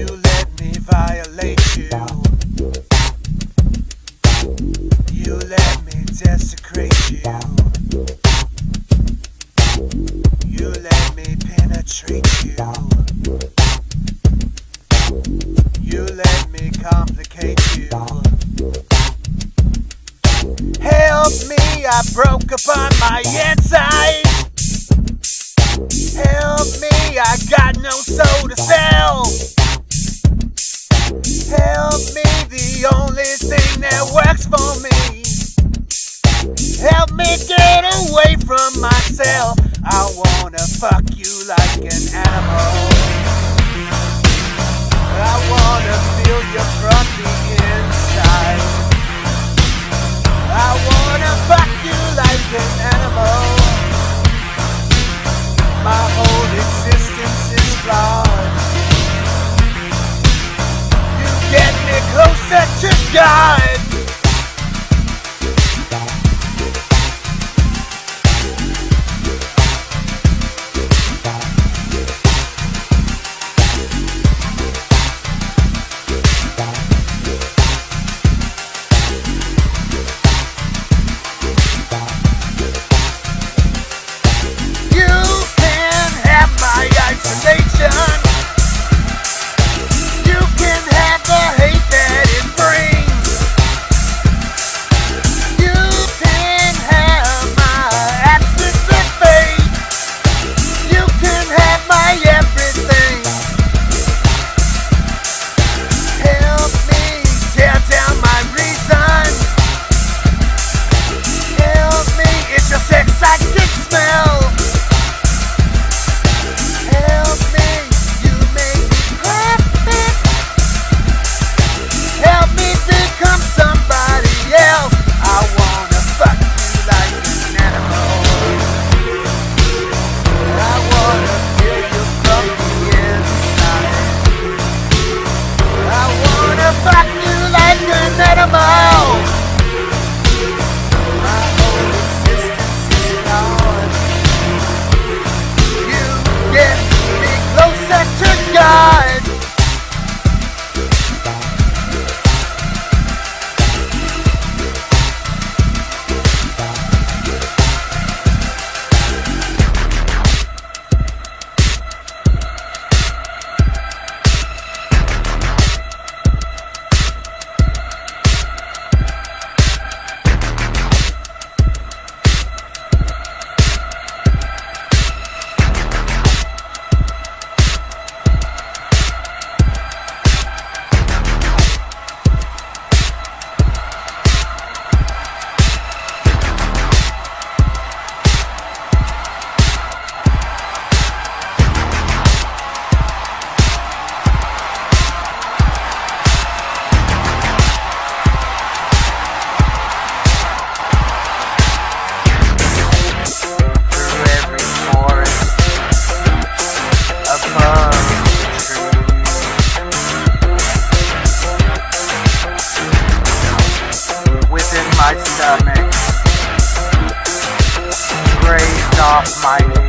You let me violate you. You let me desecrate you. You let me penetrate you. You let me complicate you. Help me, I broke upon my inside. Help me get away from myself. I wanna fuck you like an animal. I wanna feel you from the inside. I wanna fuck you like an animal. My whole existence is flawed. You get me closer to God. Off my